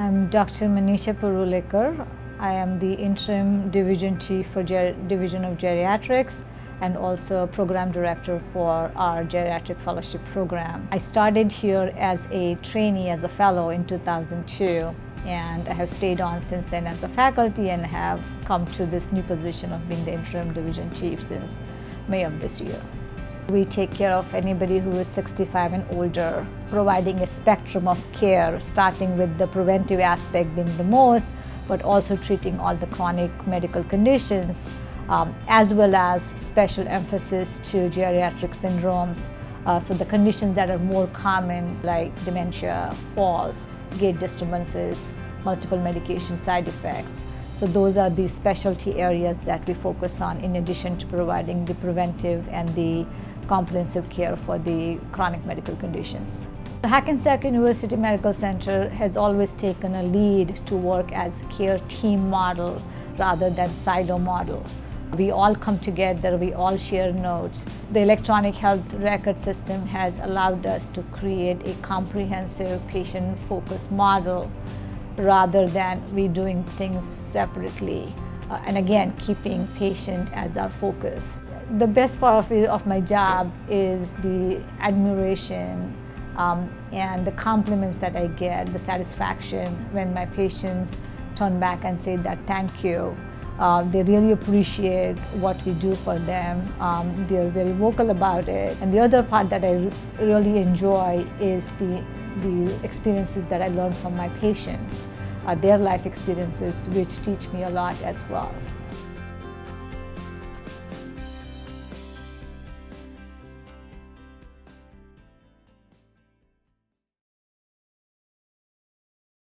I'm Dr. Manisha Parulekar. I am the interim division chief for Ger- Division of Geriatrics and also program director for our geriatric fellowship program. I started here as a trainee, as a fellow in 2002 and I have stayed on since then as a faculty and have come to this new position of being the interim division chief since May of this year. We take care of anybody who is 65 and older, providing a spectrum of care, starting with the preventive aspect being the most, but also treating all the chronic medical conditions, um, as well as special emphasis to geriatric syndromes. Uh, so the conditions that are more common, like dementia, falls, gait disturbances, multiple medication side effects. So those are the specialty areas that we focus on in addition to providing the preventive and the comprehensive care for the chronic medical conditions. The Hackensack University Medical Center has always taken a lead to work as care team model rather than silo model. We all come together, we all share notes. The electronic health record system has allowed us to create a comprehensive patient focused model rather than we doing things separately. Uh, and again, keeping patient as our focus. The best part of, it, of my job is the admiration um, and the compliments that I get, the satisfaction when my patients turn back and say that thank you. Uh, they really appreciate what we do for them. Um, they're very vocal about it. And the other part that I really enjoy is the, the experiences that I learn from my patients, uh, their life experiences, which teach me a lot as well.